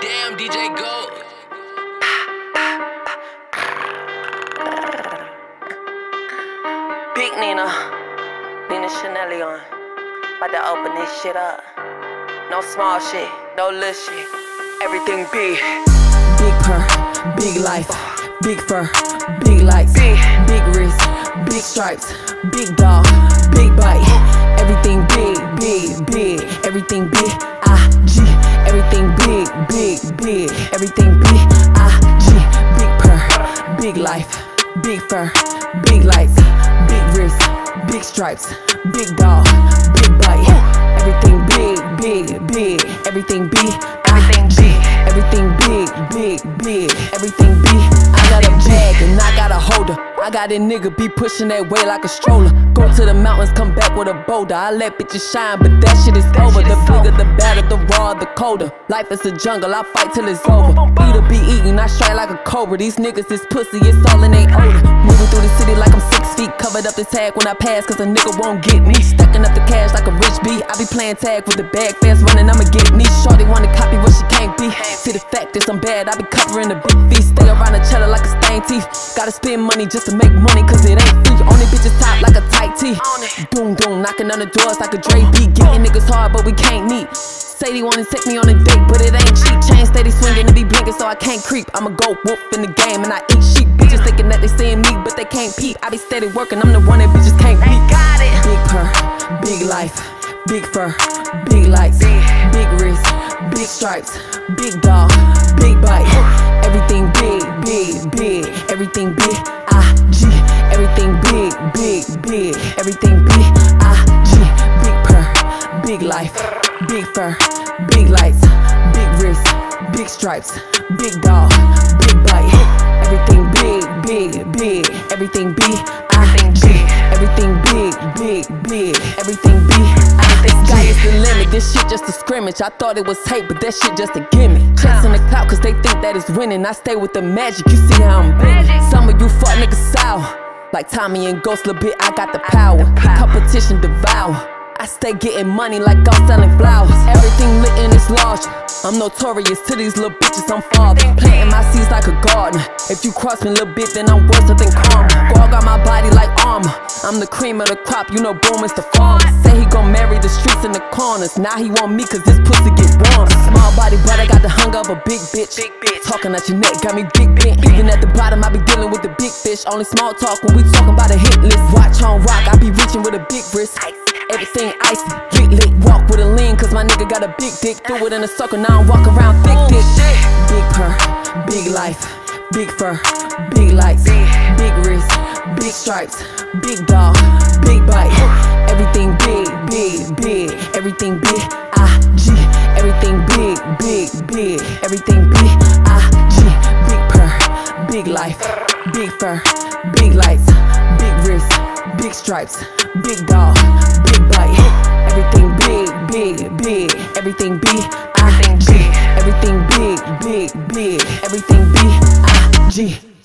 Damn, DJ Gold. Big Nina, Nina Chanel on. About to open this shit up. No small shit, no little shit. Everything big. Big purr, big life, big fur, big lights, Big. big wrist, big stripes, big dog, big bite. Everything big. I G, everything big, big, big, everything big. I ah, G, big purr, big life, big fur, big lights, big wrist, big stripes, big dog, big bite. Everything big, big, big, everything big. Ah, everything big. Everything big, big, big, everything big. I got a bag and I got a holder. I got a nigga be pushing that way like a stroller. Go to the mountains, come back with a boulder. I let bitches shine, but that shit is over. shit The bigger, over. the better, the raw, the colder. Life is a jungle, I fight till it's over. Eat or be eaten, I strike like a cobra. These niggas is pussy, it's all in they odor. Moving through the city like I'm six feet. Covered up the tag when I pass, cause a nigga won't get me. Stacking up the cash like a rich B. I be playing tag with the bag fast running, I'ma get me. Shorty wanna copy what she can't be. See the fact is I'm bad, I be covering the big feast. Stay around the cheddar like a stained teeth. Gotta spend money just to make money, cause it ain't free. Only bitches top like a tight tee. Doom doom, knocking on the doors like a Dre beat. Getting niggas hard, but we can't meet. Say they wanna take me on a date, but it ain't cheap. Chain steady swinging and be blinking, so I can't creep. I'ma go wolf in the game and I eat sheep. Bitches thinking that they seeing me, but they can't peep. I be steady working, I'm the one that bitches can't beat. Got it. Big purr, big life, big fur, big lights, big wrist, big stripes, big dog, big bite. Everything big, big, big, everything big. I G, everything big, big, big, everything big. I G, big purr, big life, big fur, big lights, big wrist, big stripes, big dog, everything big. I think sky is the limit. This shit just a scrimmage. I thought it was hate, but that shit just a gimmick. in the clout cause they think that it's winning. I stay with the magic. You see how I'm big. Some of you fuck niggas sour. Like Tommy and Ghost, little bit, I got the power. Competition devour. I stay getting money like I'm selling flowers. Everything lit in it's large. I'm notorious to these little bitches, I'm father. Planting my seeds like a gardener. If you cross me little bit, then I'm worse than karma. Guard got my body like. I'm the cream of the crop, you know Boom is the farmer. Say he gon' marry the streets in the corners. Now he want me cause this pussy get warm. Small body, but I got the hunger of a big bitch. Big bitch. Talking at your neck, got me big bent. Even at the bottom, I be dealing with the big fish. Only small talk when we talking about a hit list. Watch on rock, I be reaching with a big wrist. Everything icy, lit lit, walk with a lean, cause my nigga got a big dick. Threw it in a circle, now I'm walking around thick dick. Big purr, big life, big fur, big lights, big wrist, big stripes, big dog, big bite. Everything big, big, big, everything big. I G, everything big, big, big, everything big. I G, big purr, big life, big fur, big lights, big wrist, big stripes, big dog, big bite. Everything big, big, big, everything big. I G, everything big, big, big, everything big. sim.